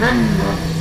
جهنم